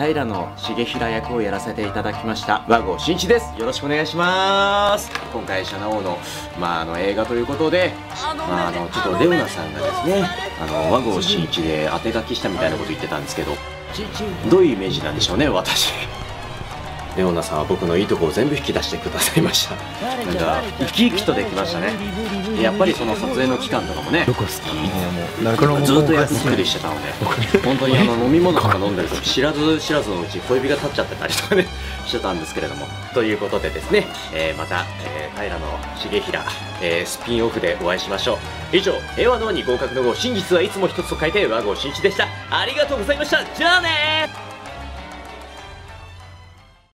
平野重平役をやらせていただきました。和合真一です。よろしくお願いします。今回シャナ王の,、まあ、あの映画ということで、まあ、あのちょっとレオナさんがですねあの和合真一で当て書きしたみたいなこと言ってたんですけどどういうイメージなんでしょうね私。レオナさんは僕のいいとこを全部引き出してくださいました。なんか。生き生きとできましたねやっぱりその撮影の期間とかもねずっとやりくりしてたので本当にあの飲み物とか飲んでると知らず知らずのうち小指が立っちゃってたりとかねしてたんですけれども。ということでですね、えー、また、えー、平野重平、えー、スピンオフでお会いしましょう。以上平和の輪に合格の号真実はいつも一つと書いて和合真一でした。ありがとうございました。じゃあね